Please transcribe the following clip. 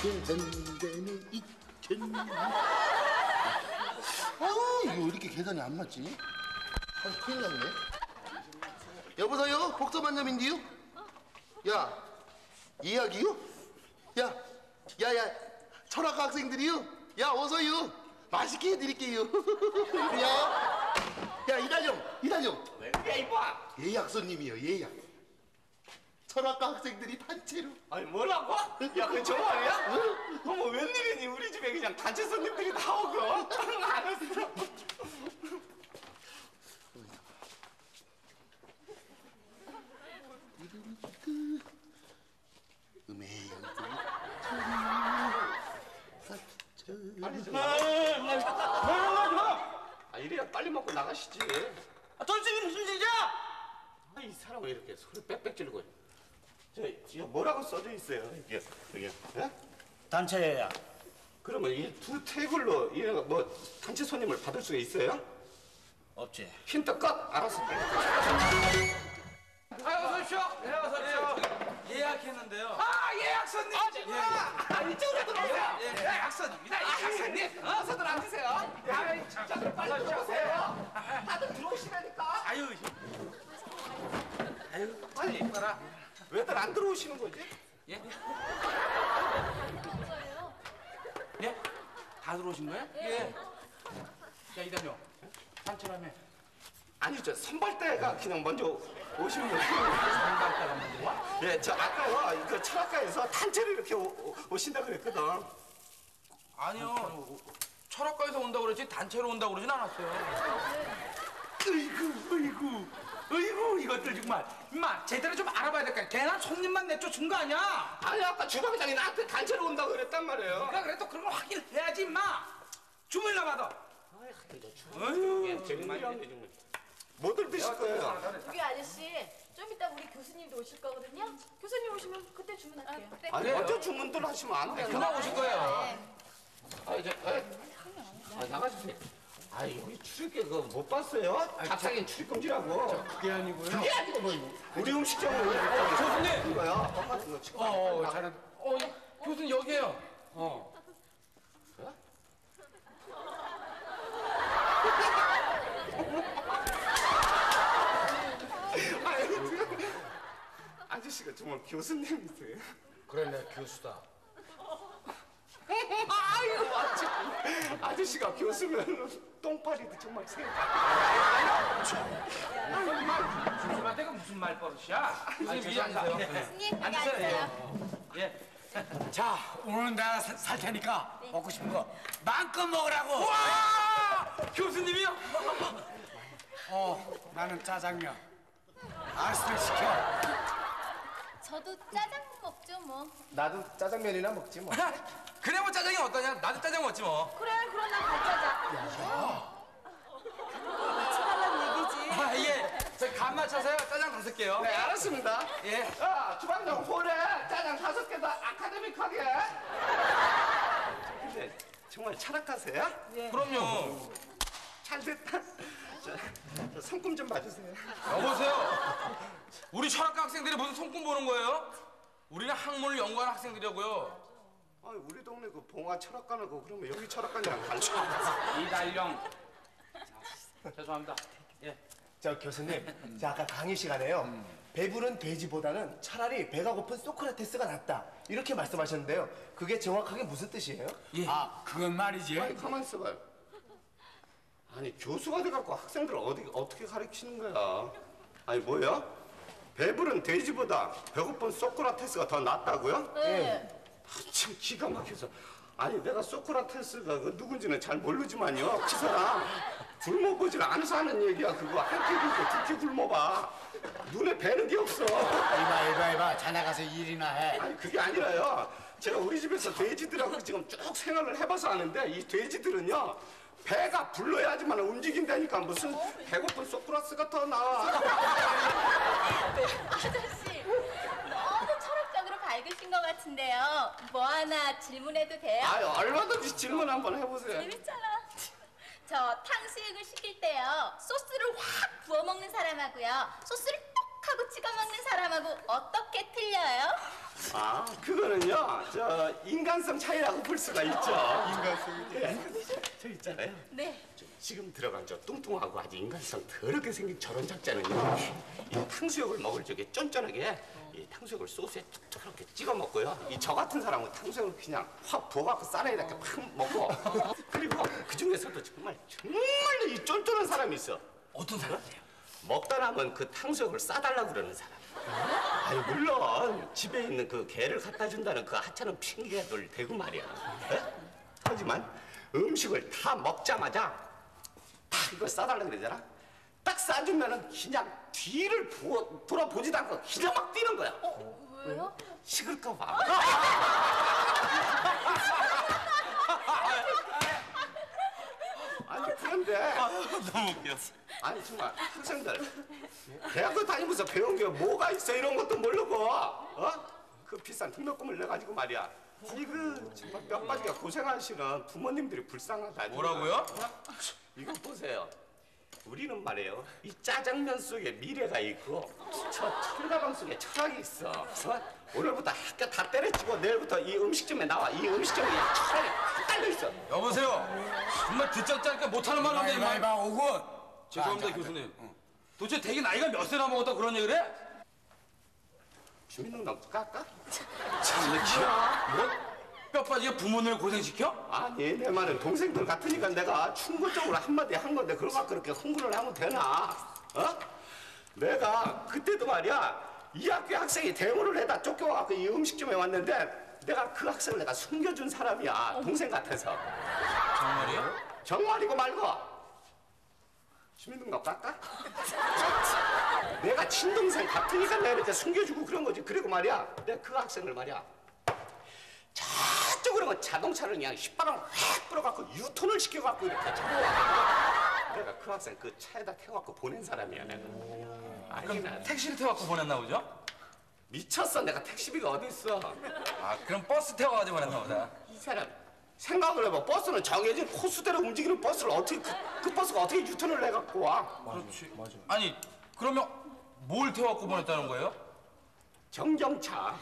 계산되는 이천. 아 이거 왜 이렇게 계산이 안 맞지? 아 큰일 났네. 여보세요? 복서만점인데요? 야, 이야기요? 야, 야, 야, 철학과 학생들이요? 야, 어서요. 맛있게 해드릴게요. 야, 야, 이달용, 이달용. 왜 그래 이봐 예약 손님이요, 예약. 철학과 학생들이 단체로. 아니 뭐라고? 야 그건 정말이야? 어머 웬일이니 우리 집에 그냥 단체 손님들이 다 오고 알았어 빨리 좀 거야? 아 이래야 빨리 먹고 나가시지 아, 돌쇠이 무슨 일이야? 아 이 사람 왜 이렇게 소리 빽빽 지르고 저 이거 뭐라고 써져 있어요 이게 이게 예? 단체야. 그러면 이 두 테이블로 이거 뭐 단체 손님을 받을 수가 있어요? 없지. 힌트 끝 알았어 아, 어서 오십시오. 네, 어서 오십시오. 예약했는데요. 아 예약 손님이구나. 아 이쪽으로 들어오세요. 예, 예약 손님이다. 예약 손님. 어서들 앉으세요. 아 진짜 빨리 들어오세요. 다들 들어오시라니까. 아유, 아니 왜들 안 들어오시는 거지? 예? 예? 다 들어오신 거예요? 예. 야, 이단요. 단체라며. 아니 저 선발대가 그냥 먼저 오시는 거예요 한달따라 먼저 와? 예, 저 아까요 그 철학과에서 단체로 이렇게 오, 오, 신다 그랬거든 아니요. 철학과에서 온다고 그러지 단체로 온다고 그러진 않았어요. 으이구 으이구 으이구 이것들 정말 임마 제대로 좀 알아봐야 될까. 걔나 손님만 내쫓은 거 아니야? 아니 아까 주방장이 나한테 단체로 온다고 그랬단 말이에요 내가 그래도 그런 거 확인을 해야지 임마. 주문이나 받아. 정말 뭐들 드실 거예요? 우리 아저씨 좀 이따 우리 교수님도 오실 거거든요. 교수님 오시면 그때 주문할게요. 아니 먼저 주문들 하시면 안 돼요 금방 오실 거예요. 아 이제 아, 나가주세요 아 여기 출입기 그거 못 봤어요? 잡상인 출입금지라고 그게 아니고요. 그게 아니고 뭐 우리 음식점은 교수님! 거야 똑같은 거 치고 어, 어, 잘한. 어, 이 교수님 여기에요. 어. 아저씨가 정말 교수님이세요? 그래, 내가 교수다. 아유 맞지 아저씨가 교수면 똥파리도 정말 세 교수한테가 무슨 말버릇이야? 교수님 이리 앉으세요. 교수님 여기 앉으세요. 앉으세요. 자, 오늘 내가 사- 살 테니까 먹고 싶은 거 마음껏 먹으라고. 교수님이요? 어, 나는 짜장면. 아스를 시켜. 저도 짜장 먹죠 뭐. 나도 짜장면이나 먹지 뭐. 그래 뭐 짜장이 어떠냐? 나도 짜장 먹지 뭐. 그래 그럼 난 간짜장. 맞춰달라는 얘기지. 아, 예. 저희 간 맞춰서요. 짜장 다섯 개요. 네 알았습니다 예. 야 주방장 보래 짜장 다섯 개다 아카데믹하게 근데 정말 철학하세요? 그럼요. 잘 됐다 저, 저 손금 좀 봐주세요 여보세요. 우리 철학과 학생들이 무슨 손금 보는 거예요? 우리는 학문을 연구하는 학생들이라고요. 아 우리 동네 그 봉화 철학관하고 그러면 여기 철학관이랑 달라 이달령. 자, 죄송합니다. 예. 저 교수님, 저 아까 강의 시간에요. 배부른 돼지보다는 차라리 배가 고픈 소크라테스가 낫다. 이렇게 말씀하셨는데요. 그게 정확하게 무슨 뜻이에요? 아, 그건 말이지. 아니 가만 있어봐요 아니 교수가 돼갖고 학생들 어디 어떻게 가르치는 거야 아니 뭐야? 배부른 돼지보다 배고픈 소크라테스가 더 낫다고요? 네. 아, 참 기가 막혀서. 아니 내가 소크라테스가 그 누군지는 잘 모르지만요. 그 사람 굶어보질 않아서 하는 얘기야 그거. 한끼 굶고 두끼 굶어봐. 눈에 뵈는 게 없어. 이봐, 이봐, 이봐. 자네 가서 일이나 해. 아니 그게 아니라요. 제가 우리 집에서 돼지들하고 지금 쭉 생활을 해봐서 아는데 이 돼지들은요 배가 불러야지만 움직인다니까 무슨 배고픈 소크라스가 더 나아. 아저씨 밝으신 것 같은데요. 뭐 하나 질문해도 돼요? 아유 얼마든지 질문 한번 해보세요 재밌잖아. 저 탕수육을 시킬 때요 소스를 확 부어 먹는 사람하고요 소스를 하고 찍어 먹는 사람하고 어떻게 틀려요? 아, 그거는요, 저 인간성 차이라고 볼 수가 있죠. 인간성이. 예. 저 있잖아요. 네. 저 지금 들어간 저 뚱뚱하고 아주 인간성 더럽게 생긴 저런 작자는요, 이 탕수육을 먹을 적에 쫀쫀하게 이 탕수육을 소스에 툭툭 이렇게 찍어 먹고요. 이 저 같은 사람은 탕수육을 그냥 확 부어갖고 쌀에 이렇게 팍 먹고 그리고 그 중에서도 정말 정말로 이 쫀쫀한 사람이 있어. 어떤 사람이에요? 먹다 남은 그 탕수육을 싸달라고 그러는 사람. 아니 물론 집에 있는 그 개를 갖다 준다는 그 하찮은 핑계들 대고 말이야. 에? 하지만 음식을 다 먹자마자 딱 이걸 싸달라 그러잖아. 딱 싸주면은 그냥 뒤를 보, 돌아보지도 않고 그냥 막 뛰는 거야. 왜요? 식을까 봐. 아니 그런데 너무 웃겨. 아니 정말 학생들 대학교 다니면서 배운 게 뭐가 있어 이런 것도 모르고 어? 그 비싼 등록금을 내 가지고 말이야 이거 정말 뼈 빠지게 고생하시는 부모님들이 불쌍하다 뭐라고요? 이거 보세요 우리는 말이에요 이 짜장면 속에 미래가 있고 저 철가방 속에 철학이 있어 어? 오늘부터 학교 다 때려치고 내일부터 이 음식점에 나와 이 음식점에 그냥 철학이 다 깔려 있어 여보세요. 정말 듣지 않게 못하는 말 하네. 이봐 이봐 오군 죄송합니다 교수님. 도대체 되게 나이가 몇 세나 먹었다 그런 얘기를 해? 주민등록 깎아? 뭐? 뼈 빠지게 부모님을 고생시켜? 아니 내 말은 동생들 같으니까 내가 충고적으로 한마디 한 건데 그걸 갖고 그렇게 흥분을 하면 되나? 어? 내가 그때도 말이야 이 학교 학생이 대우를 해다 쫓겨와갖고 이 음식점에 왔는데 내가 그 학생을 내가 숨겨준 사람이야 동생 같아서 정말이요? 정말이고 말고 주민등록 깎아? 내가 친동생 같으니까 내가 이렇게 숨겨주고 그런 거지. 그리고 말이야 내가 그 학생을 말이야 저쪽으로 그 자동차를 그냥 휘바람 확 불어갖고 유턴을 시켜갖고 이렇게 잡아와. 내가 그 학생 그 차에다 태워갖고 보낸 사람이야 내가. 아니 나 택시를 태워갖고 보냈나 보죠? 미쳤어. 내가 택시비가 어디 있어? 아 그럼 버스 태워가지고 보냈나 보다. 이 사람 생각을 해봐 버스는 정해진 코스대로 움직이는 버스를 어떻게 그, 그 버스가 어떻게 유턴을 해갖고 와 그렇지. 아니 그러면 뭘 태워갖고 보냈다는 거예요? 정경차